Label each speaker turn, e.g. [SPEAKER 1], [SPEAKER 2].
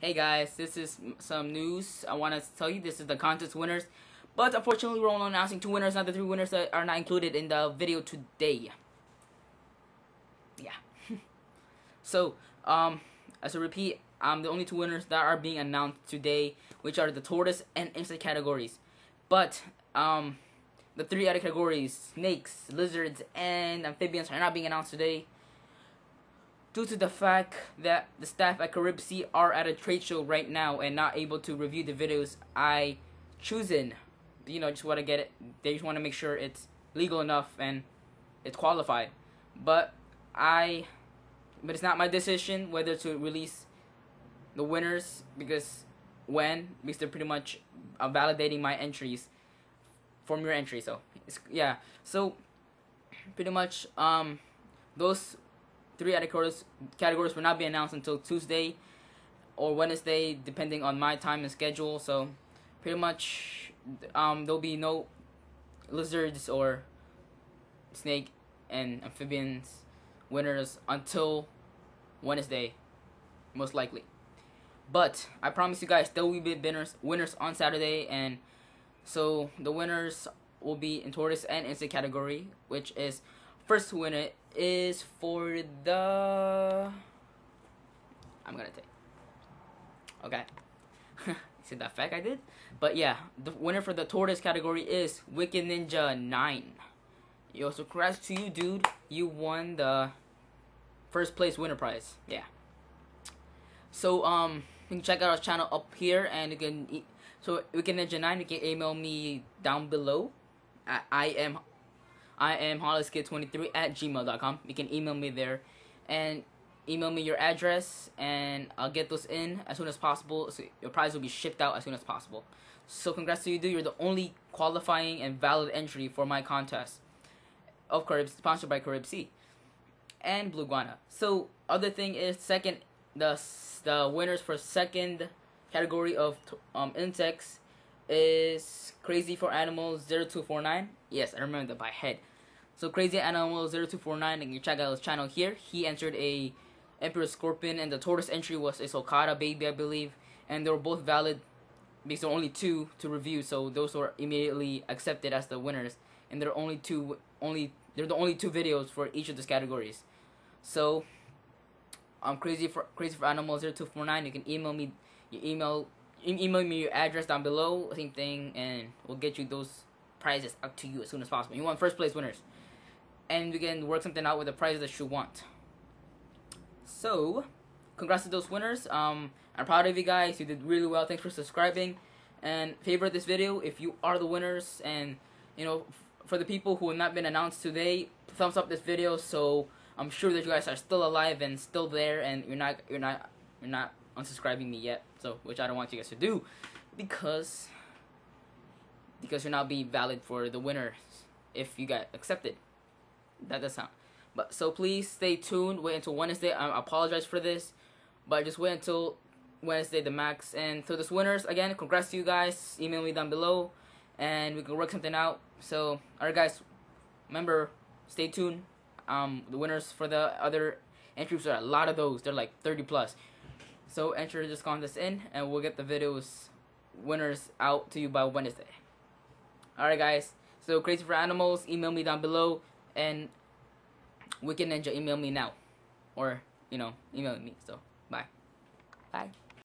[SPEAKER 1] Hey guys, this is some news. I want to tell you this is the contest winners. But unfortunately, we're only announcing two winners, not the three winners that are not included in the video today. Yeah. so, um, as a repeat, um, the only two winners that are being announced today, which are the tortoise and insect categories. But, um, the three other categories, snakes, lizards, and amphibians, are not being announced today due to the fact that the staff at Caribsea are at a trade show right now and not able to review the videos I chosen. You know, just want to get it. They just want to make sure it's legal enough and it's qualified. But I, but it's not my decision whether to release the winners because when because they're pretty much uh, validating my entries from your entry. So yeah, so pretty much um those three categories categories will not be announced until Tuesday or Wednesday, depending on my time and schedule. So, pretty much, um, there'll be no lizards or snake and amphibians winners until Wednesday, most likely. But I promise you guys, there will be winners winners on Saturday, and so the winners will be in tortoise and insect category, which is first to win it is for the. I'm gonna take. Okay. See that fact I did? But yeah, the winner for the tortoise category is Wicked Ninja 9. Yo, so congrats to you, dude. You won the first place winner prize. Yeah. So, um, you can check out our channel up here, and you can. E so, Wicked Ninja 9, you can email me down below. I am I am holliskid23 at gmail.com. You can email me there and email me your address and I'll get those in as soon as possible. So your prize will be shipped out as soon as possible. So congrats to you, dude. You're the only qualifying and valid entry for my contest of Carib, sponsored by Caribsea and Blue Guana. So other thing is second, the the winners for second category of um insects is Crazy for Animals 0249. Yes, I remember that by head. So Crazy Animal 0249, and you check out his channel here. He entered a Emperor Scorpion, and the tortoise entry was a Sulcata baby, I believe. And they were both valid because there were only two to review, so those were immediately accepted as the winners. And there are only two, only they're the only two videos for each of those categories. So, I'm crazy for crazy for animals 0249. You can email me, you email email me your address down below, same thing, and we'll get you those prizes up to you as soon as possible. You want first place winners and we can work something out with the prize that you want. So, congrats to those winners. Um, I'm proud of you guys. You did really well. Thanks for subscribing and favorite this video if you are the winners. And you know, for the people who have not been announced today, thumbs up this video. So I'm sure that you guys are still alive and still there, and you're not you're not you're not unsubscribing me yet. So which I don't want you guys to do because because you're not being valid for the winners if you got accepted that does sound. But so please stay tuned. Wait until Wednesday. I apologize for this, but just wait until Wednesday the max. And so this winners again, congrats to you guys. Email me down below, and we can work something out. So alright guys, remember stay tuned. Um, the winners for the other entries are a lot of those. They're like 30 plus. So enter this contest in, and we'll get the videos winners out to you by Wednesday. Alright guys, so Crazy for Animals, email me down below and Wicked Ninja email me now. Or, you know, email me. So, bye. Bye.